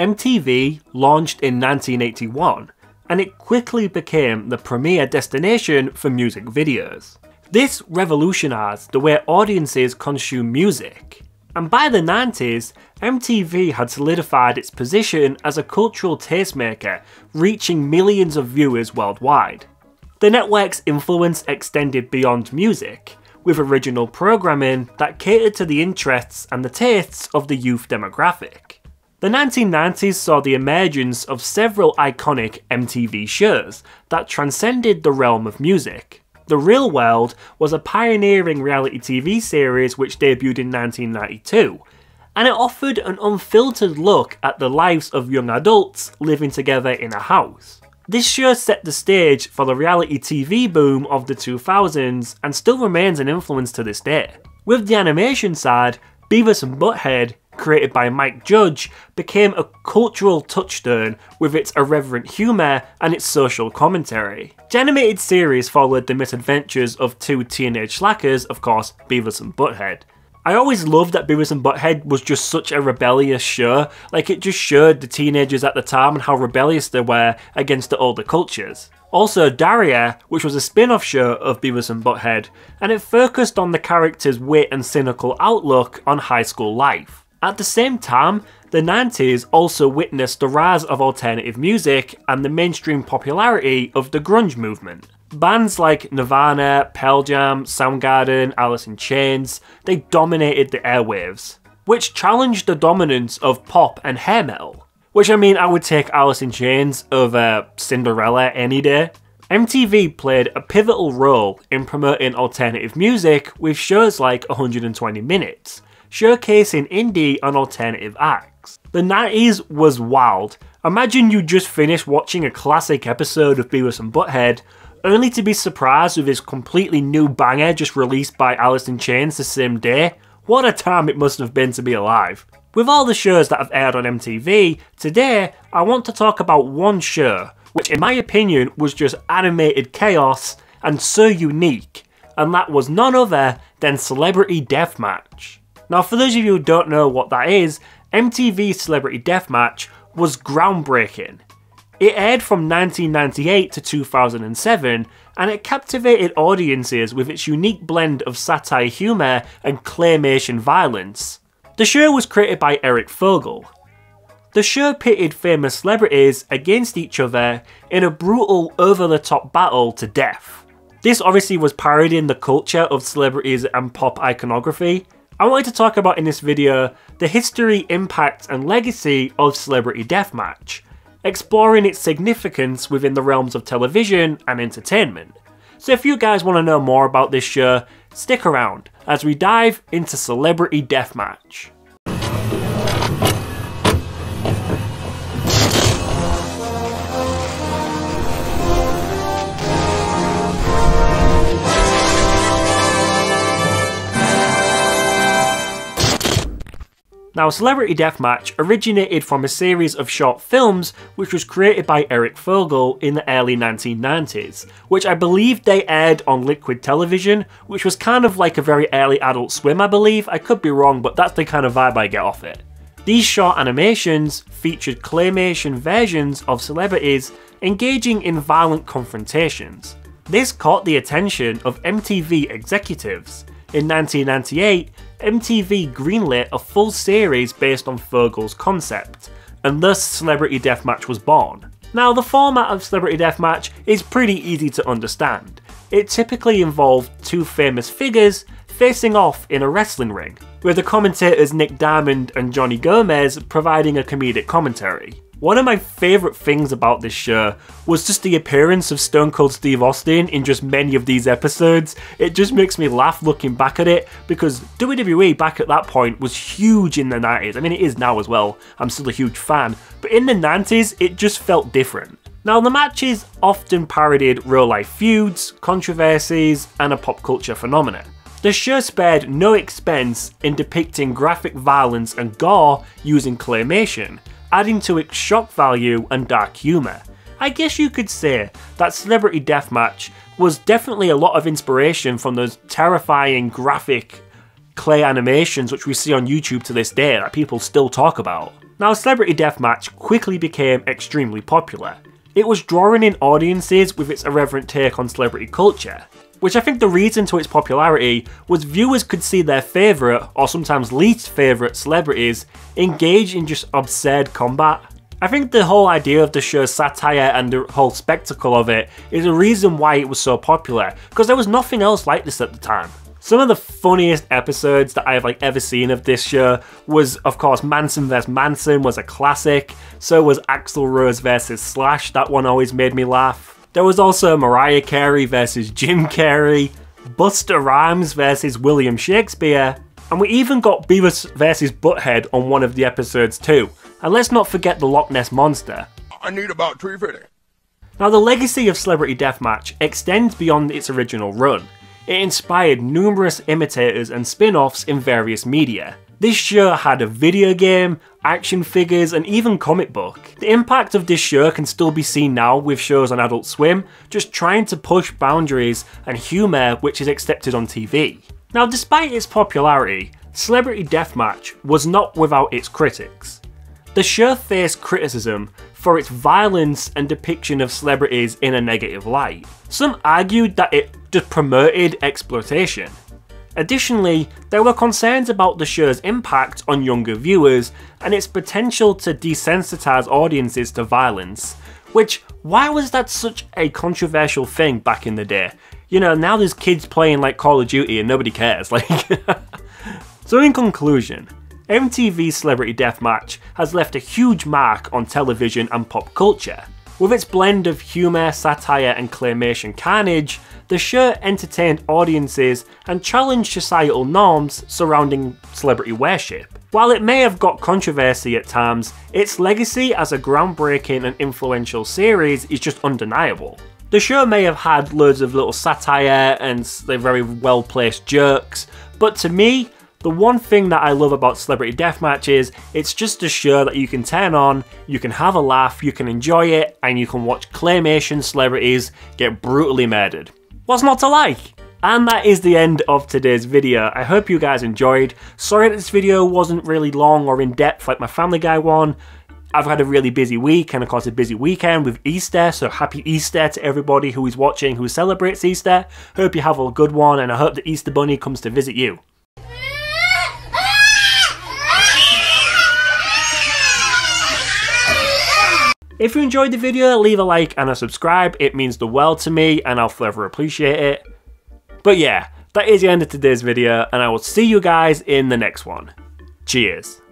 MTV launched in 1981, and it quickly became the premier destination for music videos. This revolutionised the way audiences consume music, and by the 90s, MTV had solidified its position as a cultural tastemaker, reaching millions of viewers worldwide. The network's influence extended beyond music, with original programming that catered to the interests and the tastes of the youth demographic. The 1990s saw the emergence of several iconic MTV shows that transcended the realm of music. The Real World was a pioneering reality TV series which debuted in 1992, and it offered an unfiltered look at the lives of young adults living together in a house. This show set the stage for the reality TV boom of the 2000s and still remains an influence to this day. With the animation side, Beavis and Butthead created by Mike Judge, became a cultural touchstone with its irreverent humour and its social commentary. The animated series followed the misadventures of two teenage slackers, of course, Beavis and Butthead. I always loved that Beavis and Butthead was just such a rebellious show, like it just showed the teenagers at the time and how rebellious they were against the older cultures. Also, Daria, which was a spin off show of Beavis and Butthead, and it focused on the character's wit and cynical outlook on high school life. At the same time, the 90s also witnessed the rise of alternative music and the mainstream popularity of the grunge movement. Bands like Nirvana, Pearl Jam, Soundgarden, Alice in Chains, they dominated the airwaves, which challenged the dominance of pop and hair metal. Which I mean, I would take Alice in Chains over Cinderella any day. MTV played a pivotal role in promoting alternative music with shows like 120 Minutes, showcasing indie and alternative acts. The 90s was wild. Imagine you just finished watching a classic episode of Beavis and Butthead, only to be surprised with this completely new banger just released by Alice in Chains the same day. What a time it must have been to be alive. With all the shows that have aired on MTV, today I want to talk about one show, which in my opinion was just animated chaos and so unique, and that was none other than Celebrity Deathmatch. Now, for those of you who don't know what that is, MTV Celebrity Deathmatch was groundbreaking. It aired from 1998 to 2007, and it captivated audiences with its unique blend of satire humour and claymation violence. The show was created by Eric Fogel. The show pitted famous celebrities against each other in a brutal, over the top battle to death. This obviously was parodying the culture of celebrities and pop iconography, I wanted to talk about in this video the history, impact and legacy of Celebrity Deathmatch, exploring its significance within the realms of television and entertainment. So if you guys want to know more about this show, stick around as we dive into Celebrity Deathmatch. Now, Celebrity Deathmatch originated from a series of short films which was created by Eric Fogel in the early 1990s, which I believe they aired on Liquid Television, which was kind of like a very early Adult Swim, I believe. I could be wrong, but that's the kind of vibe I get off it. These short animations featured claymation versions of celebrities engaging in violent confrontations. This caught the attention of MTV executives. In 1998, MTV greenlit a full series based on Fogel's concept, and thus Celebrity Deathmatch was born. Now, the format of Celebrity Deathmatch is pretty easy to understand. It typically involved two famous figures facing off in a wrestling ring, with the commentators Nick Diamond and Johnny Gomez providing a comedic commentary. One of my favourite things about this show was just the appearance of Stone Cold Steve Austin in just many of these episodes. It just makes me laugh looking back at it because WWE back at that point was huge in the 90s. I mean, it is now as well. I'm still a huge fan. But in the 90s, it just felt different. Now, the matches often parodied real life feuds, controversies, and a pop culture phenomenon. The show spared no expense in depicting graphic violence and gore using claymation, adding to its shock value and dark humour. I guess you could say that Celebrity Deathmatch was definitely a lot of inspiration from those terrifying graphic clay animations which we see on YouTube to this day that people still talk about. Now Celebrity Deathmatch quickly became extremely popular. It was drawing in audiences with its irreverent take on celebrity culture, which I think the reason to its popularity was viewers could see their favourite, or sometimes least favourite celebrities engage in just absurd combat. I think the whole idea of the show's satire and the whole spectacle of it is a reason why it was so popular, because there was nothing else like this at the time. Some of the funniest episodes that I've like ever seen of this show was, of course, Manson vs Manson was a classic. So was Axl Rose versus Slash. That one always made me laugh. There was also Mariah Carey versus Jim Carrey, Busta Rhymes versus William Shakespeare, and we even got Beavis versus Butthead on one of the episodes too. And let's not forget the Loch Ness Monster. I need about 350. Now the legacy of Celebrity Deathmatch extends beyond its original run. It inspired numerous imitators and spin-offs in various media. This show had a video game, action figures, and even comic book. The impact of this show can still be seen now with shows on Adult Swim, just trying to push boundaries and humour which is accepted on TV. Now despite its popularity, Celebrity Deathmatch was not without its critics. The show faced criticism for its violence and depiction of celebrities in a negative light. Some argued that it just promoted exploitation. Additionally, there were concerns about the show's impact on younger viewers and its potential to desensitize audiences to violence. Which, why was that such a controversial thing back in the day? You know, now there's kids playing like Call of Duty and nobody cares, like. so in conclusion, MTV Celebrity Deathmatch has left a huge mark on television and pop culture. With its blend of humour, satire, and claymation carnage, the show entertained audiences and challenged societal norms surrounding celebrity worship. While it may have got controversy at times, its legacy as a groundbreaking and influential series is just undeniable. The show may have had loads of little satire and very well placed jokes, but to me, the one thing that I love about Celebrity Deathmatch is it's just a show that you can turn on, you can have a laugh, you can enjoy it, and you can watch claymation celebrities get brutally murdered. What's not to like? And that is the end of today's video. I hope you guys enjoyed. Sorry that this video wasn't really long or in depth like my Family Guy one. I've had a really busy week and of course a busy weekend with Easter, so happy Easter to everybody who is watching who celebrates Easter. Hope you have a good one and I hope the Easter Bunny comes to visit you. If you enjoyed the video, leave a like and a subscribe. It means the world to me and I'll forever appreciate it. But yeah, that is the end of today's video and I will see you guys in the next one. Cheers.